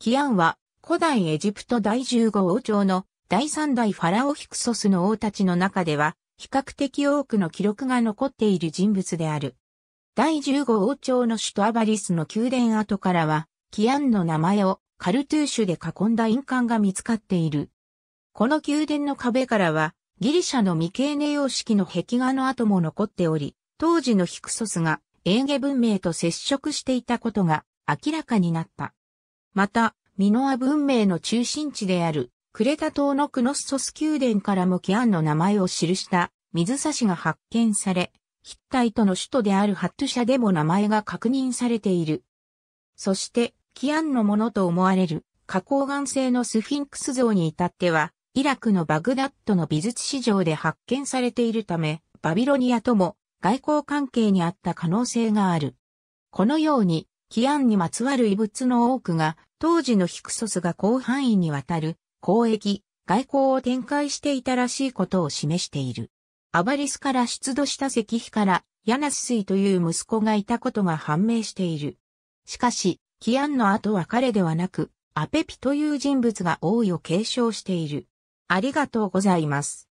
キアンは古代エジプト第15王朝の第三代ファラオヒクソスの王たちの中では比較的多くの記録が残っている人物である。第15王朝の首都アバリスの宮殿跡からは、キアンの名前をカルトゥーシュで囲んだ印鑑が見つかっている。この宮殿の壁からは、ギリシャの未経年様式の壁画の跡も残っており、当時のヒクソスがエーゲ文明と接触していたことが明らかになった。また、ミノア文明の中心地であるクレタ島のクノッソス宮殿からもキアンの名前を記した水差しが発見され、ヒッタイトの首都であるハットゥシャでも名前が確認されている。そして、キアンのものと思われる花崗岩製のスフィンクス像に至っては、イラクのバグダッドの美術史上で発見されているため、バビロニアとも外交関係にあった可能性がある。このように、キアンにまつわる遺物の多くが、当時のヒクソスが広範囲にわたる交易、外交を展開していたらしいことを示している。アバリスから出土した石碑からヤナス水という息子がいたことが判明している。しかし、キアンの後は彼ではなく、アペピという人物が王位を継承している。ありがとうございます。